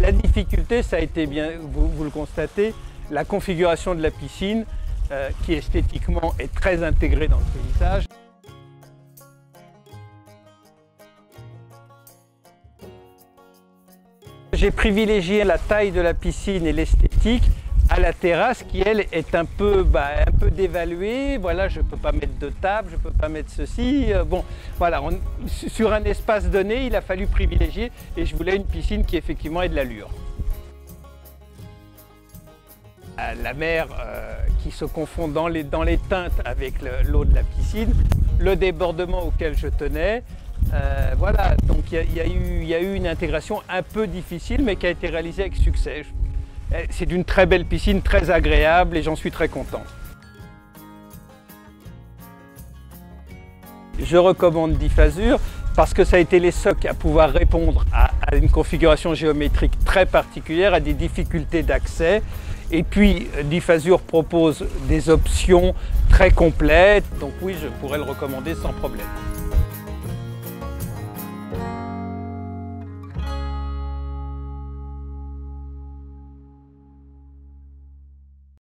La difficulté, ça a été bien, vous, le constatez, la configuration de la piscine euh, qui esthétiquement est très intégrée dans le paysage. J'ai privilégié la taille de la piscine et l'esthétique à la terrasse qui elle est un peu, bah, dévaluée. Voilà, je ne peux pas mettre de table, je ne peux pas mettre ceci. Euh, bon, voilà, sur un espace donné, il a fallu privilégier et je voulais une piscine qui effectivement ait de l'allure. Euh, La mer euh, qui se confond dans les, teintes avec l'eau de la piscine, le débordement auquel je tenais, euh, voilà, donc il y, a eu une intégration un peu difficile, mais qui a été réalisée avec succès. Euh, c'est d'une très belle piscine, très agréable, et j'en suis très content. Je recommande Diffasure parce que ça a été les socs à pouvoir répondre à, une configuration géométrique très particulière, à des difficultés d'accès. Et puis Diffasure propose des options très complètes, donc oui, je pourrais le recommander sans problème.